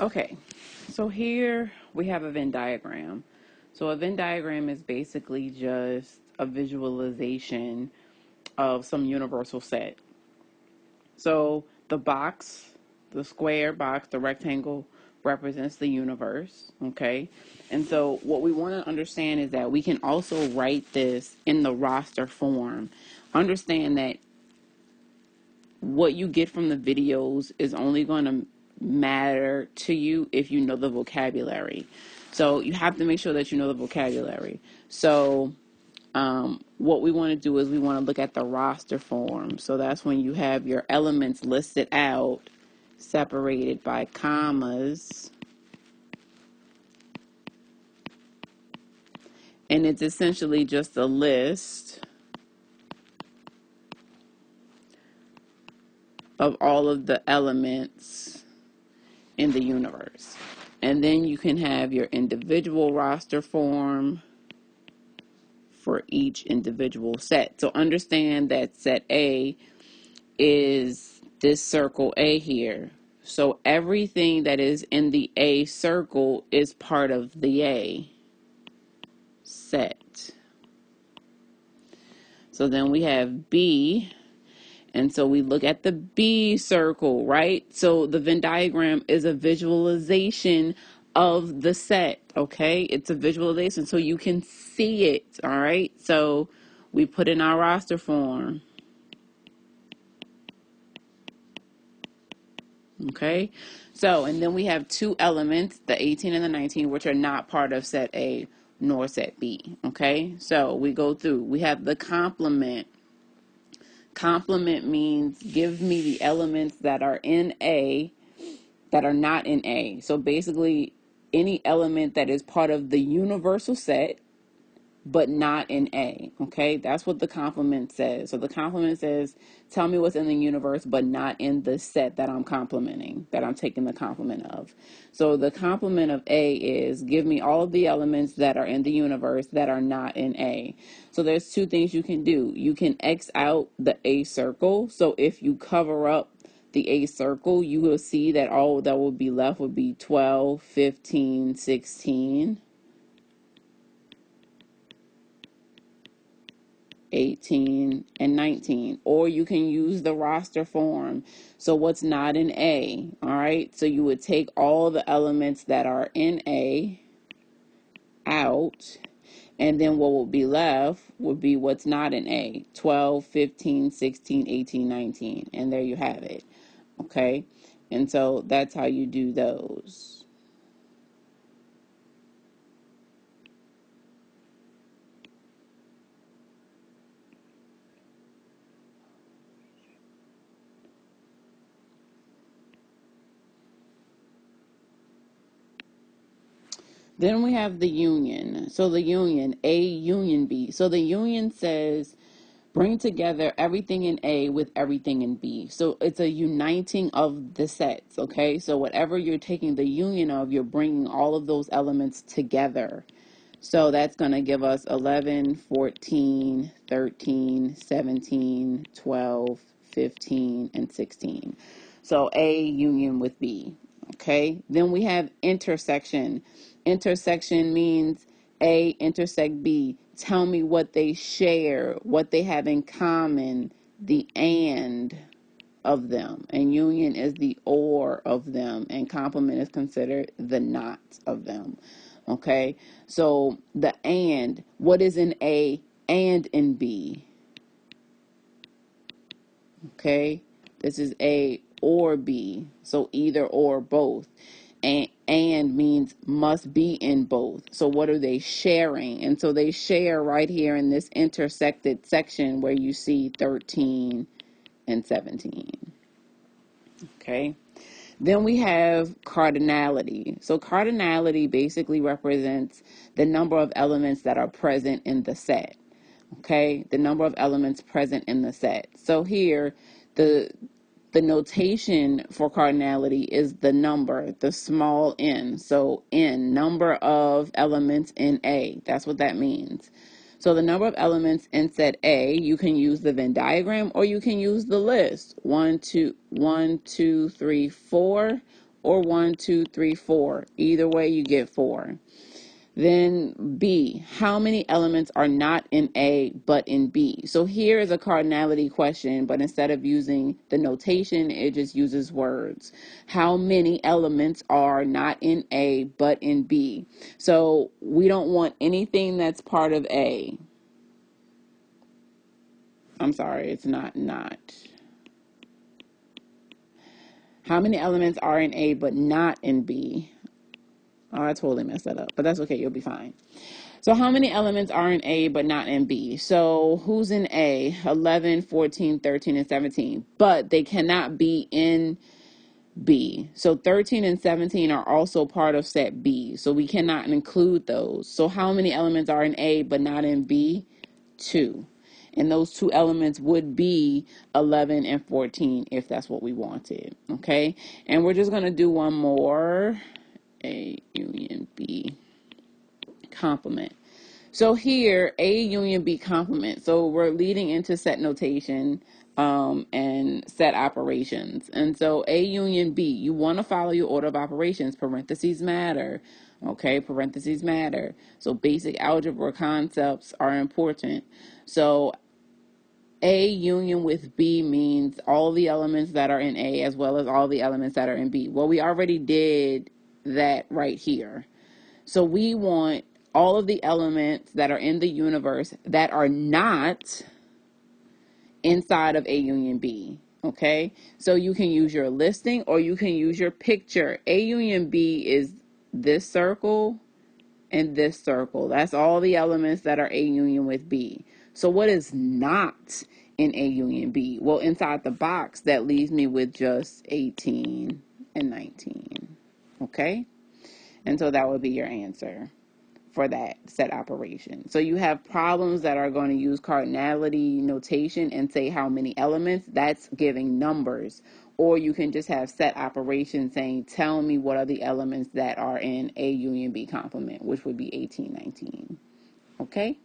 Okay, so here we have a Venn diagram. So a Venn diagram is basically just a visualization of some universal set. So the box, the square box, the rectangle represents the universe, okay? And so what we want to understand is that we can also write this in the roster form. Understand that what you get from the videos is only going to matter to you if you know the vocabulary. So you have to make sure that you know the vocabulary. So um, what we want to do is we want to look at the roster form. So that's when you have your elements listed out, separated by commas. And it's essentially just a list of all of the elements in the universe. And then you can have your individual roster form for each individual set. So understand that set A is this circle A here. So everything that is in the A circle is part of the A set. So then we have B, and so we look at the B circle, right? So the Venn diagram is a visualization of the set, okay? It's a visualization so you can see it, all right? So we put in our roster form. Okay, so and then we have two elements, the 18 and the 19, which are not part of set A nor set B. Okay, so we go through, we have the complement. Complement means give me the elements that are in A that are not in A. So basically, any element that is part of the universal set but not in A. Okay, that's what the complement says. So the complement says, tell me what's in the universe, but not in the set that I'm complementing, that I'm taking the complement of. So the complement of A is give me all of the elements that are in the universe that are not in A. So there's two things you can do. You can X out the A circle. So if you cover up the A circle, you will see that all that will be left would be 12, 15, 16. 18 and 19 or you can use the roster form. So what's not in a all right? So you would take all the elements that are in a out and then what will be left would be what's not in a 12 15 16 18 19 and there you have it okay? And so that's how you do those Then we have the union. So the union, A union B. So the union says bring together everything in A with everything in B. So it's a uniting of the sets, okay? So whatever you're taking the union of, you're bringing all of those elements together. So that's going to give us 11, 14, 13, 17, 12, 15, and 16. So A union with B, okay? Then we have intersection. Intersection means A intersect B. Tell me what they share, what they have in common, the and of them. And union is the or of them, and complement is considered the not of them. Okay, so the and, what is in A and in B? Okay, this is A or B, so either or both and and means must be in both. So what are they sharing? And so they share right here in this intersected section where you see 13 and 17. Okay. Then we have cardinality. So cardinality basically represents the number of elements that are present in the set. Okay? The number of elements present in the set. So here the the notation for cardinality is the number, the small n. So n, number of elements in A. That's what that means. So the number of elements in set A, you can use the Venn diagram or you can use the list. One, two, one, two, three, four, or one, two, three, four. Either way, you get four. Then B, how many elements are not in A but in B? So here is a cardinality question, but instead of using the notation, it just uses words. How many elements are not in A but in B? So we don't want anything that's part of A. I'm sorry, it's not not. How many elements are in A but not in B? Oh, I totally messed that up, but that's okay. You'll be fine. So, how many elements are in A but not in B? So, who's in A? 11, 14, 13, and 17. But they cannot be in B. So, 13 and 17 are also part of set B. So, we cannot include those. So, how many elements are in A but not in B? Two. And those two elements would be 11 and 14 if that's what we wanted. Okay. And we're just going to do one more. A union B complement. So here, A union B complement. So we're leading into set notation um, and set operations. And so A union B, you want to follow your order of operations. Parentheses matter. Okay, parentheses matter. So basic algebra concepts are important. So A union with B means all the elements that are in A as well as all the elements that are in B. Well, we already did that right here. So we want all of the elements that are in the universe that are not inside of A union B. Okay, so you can use your listing or you can use your picture. A union B is this circle and this circle. That's all the elements that are A union with B. So, what is not in A union B? Well, inside the box, that leaves me with just 18 and 19. Okay? And so that would be your answer for that set operation. So you have problems that are going to use cardinality notation and say how many elements. That's giving numbers. Or you can just have set operation saying, tell me what are the elements that are in A union B complement, which would be 1819. Okay?